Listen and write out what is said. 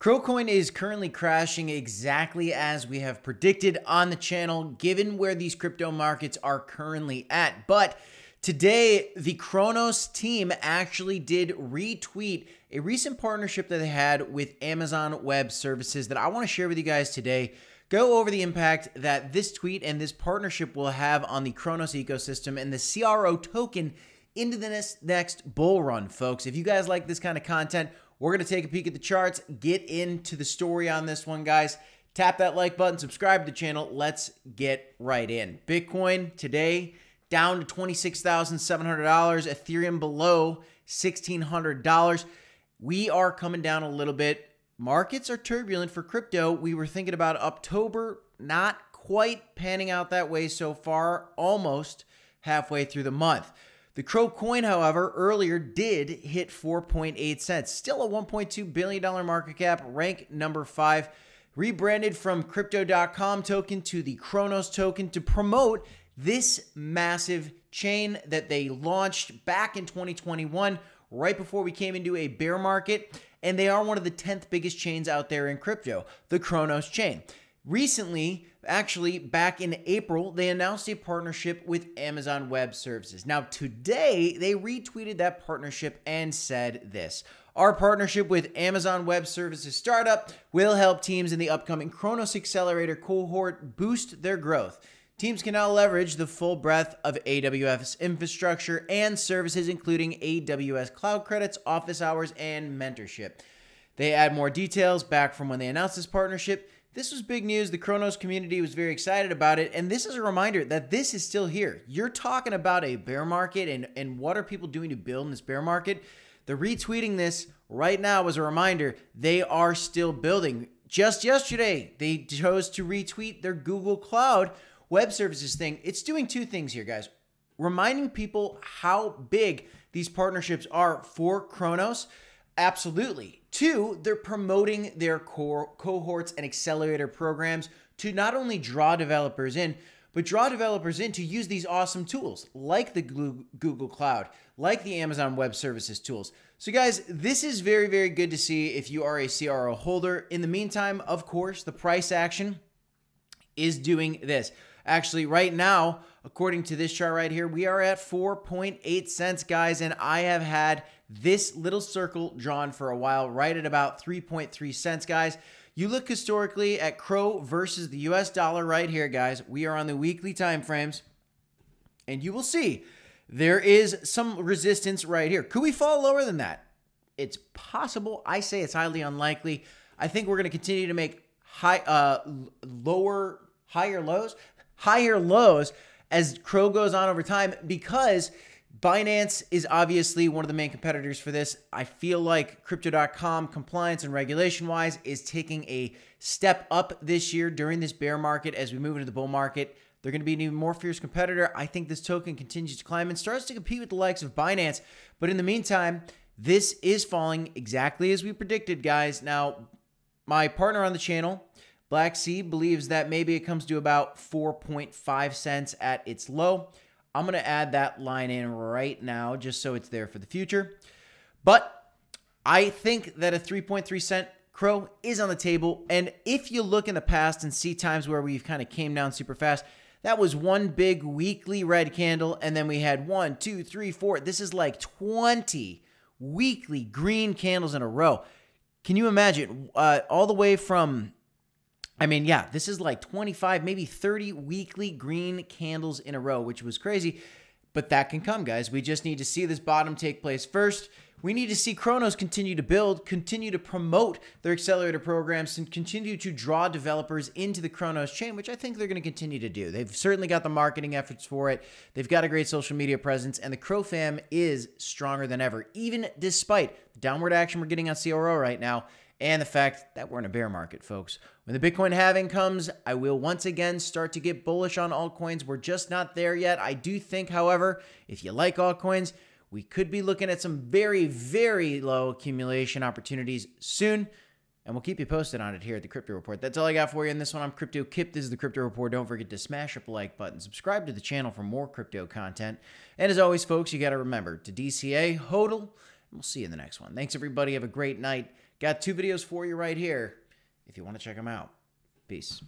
CRO coin is currently crashing exactly as we have predicted on the channel, given where these crypto markets are currently at. But today, the Cronos team actually did retweet a recent partnership that they had with Amazon Web Services that I want to share with you guys today. Go over the impact that this tweet and this partnership will have on the Cronos ecosystem and the CRO token into the next bull run, folks. If you guys like this kind of content, we're going to take a peek at the charts, get into the story on this one, guys. Tap that like button, subscribe to the channel. Let's get right in. Bitcoin today down to $26,700, Ethereum below $1,600. We are coming down a little bit. Markets are turbulent for crypto. We were thinking about October, not quite panning out that way so far, almost halfway through the month. The CRO coin, however, earlier did hit 4.8 cents. Still a $1.2 billion market cap, rank number five. Rebranded from Crypto.com token to the Cronos token to promote this massive chain that they launched back in 2021, right before we came into a bear market. And they are one of the 10th biggest chains out there in crypto, the Cronos chain. Recently, actually back in April, they announced a partnership with Amazon Web Services. Now, today, they retweeted that partnership and said this. Our partnership with Amazon Web Services startup will help teams in the upcoming Cronos Accelerator cohort boost their growth. Teams can now leverage the full breadth of AWS infrastructure and services, including AWS Cloud Credits, Office Hours, and Mentorship. They add more details back from when they announced this partnership. This was big news. The Cronos community was very excited about it. And this is a reminder that this is still here. You're talking about a bear market and, and what are people doing to build in this bear market? The retweeting this right now was a reminder they are still building. Just yesterday, they chose to retweet their Google Cloud web services thing. It's doing two things here, guys. Reminding people how big these partnerships are for Cronos. Absolutely. Two, they're promoting their core cohorts and accelerator programs to not only draw developers in, but draw developers in to use these awesome tools like the Google Cloud, like the Amazon Web Services tools. So, guys, this is very, very good to see if you are a CRO holder. In the meantime, of course, the price action is doing this. Actually, right now, according to this chart right here, we are at 4.8 cents, guys, and I have had this little circle drawn for a while, right at about 3.3 cents, guys. You look historically at CRO versus the US dollar right here, guys. We are on the weekly time frames, and you will see there is some resistance right here. Could we fall lower than that? It's possible. I say it's highly unlikely. I think we're going to continue to make high, uh, lower, higher lows, higher lows as CRO goes on over time because Binance is obviously one of the main competitors for this. I feel like crypto.com compliance and regulation wise is taking a step up this year during this bear market as we move into the bull market. They're going to be an even more fierce competitor. I think this token continues to climb and starts to compete with the likes of Binance. But in the meantime, this is falling exactly as we predicted, guys. Now, my partner on the channel, Black Sea, believes that maybe it comes to about 4.5 cents at its low. I'm going to add that line in right now just so it's there for the future. But I think that a 3.3 cent CRO is on the table. And if you look in the past and see times where we've kind of came down super fast, that was one big weekly red candle. And then we had one, two, three, four. This is like 20 weekly green candles in a row. Can you imagine uh, all the way from I mean, yeah, this is like 25, maybe 30 weekly green candles in a row, which was crazy. But that can come, guys. We just need to see this bottom take place first. We need to see Cronos continue to build, continue to promote their accelerator programs, and continue to draw developers into the Cronos chain, which I think they're going to continue to do. They've certainly got the marketing efforts for it. They've got a great social media presence, and the CRO fam is stronger than ever, even despite the downward action we're getting on CRO right now and the fact that we're in a bear market, folks. When the Bitcoin halving comes, I will once again start to get bullish on altcoins. We're just not there yet. I do think, however, if you like altcoins, we could be looking at some very, very low accumulation opportunities soon. And we'll keep you posted on it here at the Crypto Report. That's all I got for you in this one. I'm Crypto Kip. This is the Crypto Report. Don't forget to smash up the like button, subscribe to the channel for more crypto content. And as always, folks, you got to remember to DCA, HODL, and we'll see you in the next one. Thanks, everybody. Have a great night. Got two videos for you right here if you want to check them out. Peace.